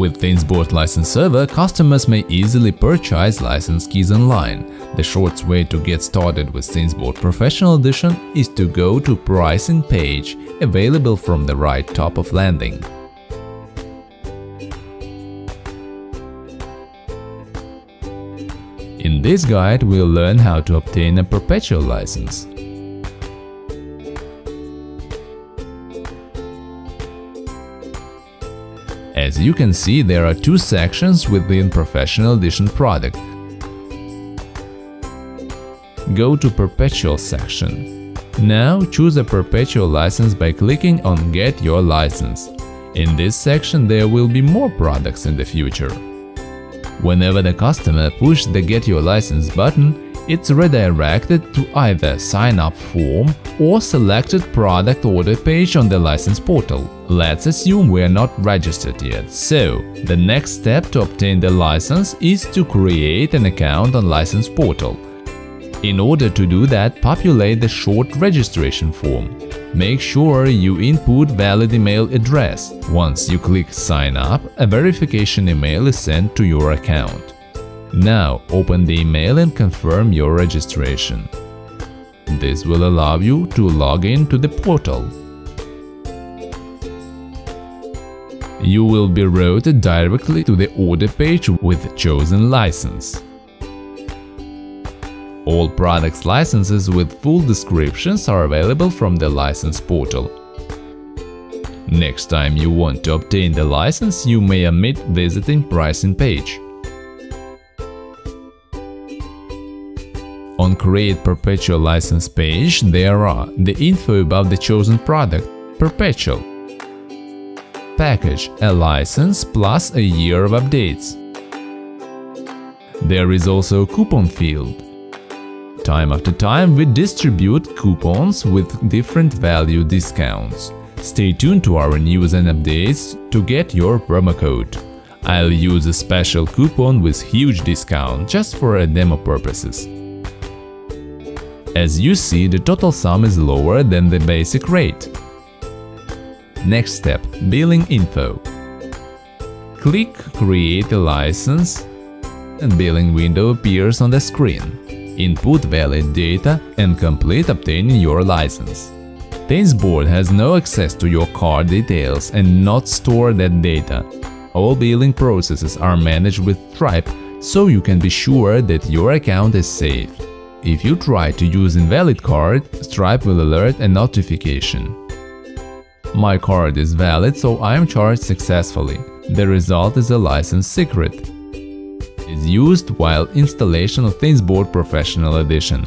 With ThingsBoard License Server, customers may easily purchase license keys online. The shortest way to get started with ThingsBoard Professional Edition is to go to Pricing page, available from the right top of landing. In this guide, we'll learn how to obtain a perpetual license. As you can see, there are two sections within Professional Edition product. Go to Perpetual section. Now choose a perpetual license by clicking on Get your license. In this section there will be more products in the future. Whenever the customer pushes the Get Your License button, it's redirected to either sign up form or selected product order page on the license portal. Let's assume we're not registered yet, so the next step to obtain the license is to create an account on license portal. In order to do that, populate the short registration form. Make sure you input valid email address. Once you click Sign up, a verification email is sent to your account. Now open the email and confirm your registration. This will allow you to log in to the portal. You will be routed directly to the order page with chosen license. All products licenses with full descriptions are available from the license portal. Next time you want to obtain the license, you may omit visiting pricing page. On Create Perpetual License page there are the info about the chosen product, Perpetual, Package, a license plus a year of updates. There is also a coupon field. Time after time, we distribute coupons with different value discounts. Stay tuned to our news and updates to get your promo code. I'll use a special coupon with huge discount just for a demo purposes. As you see, the total sum is lower than the basic rate. Next step – Billing info. Click Create a license and billing window appears on the screen input valid data and complete obtaining your license. ThingsBoard has no access to your card details and not store that data. All billing processes are managed with Stripe, so you can be sure that your account is safe. If you try to use invalid card, Stripe will alert a notification. My card is valid, so I am charged successfully. The result is a license secret is used while installation of ThingsBoard Professional Edition.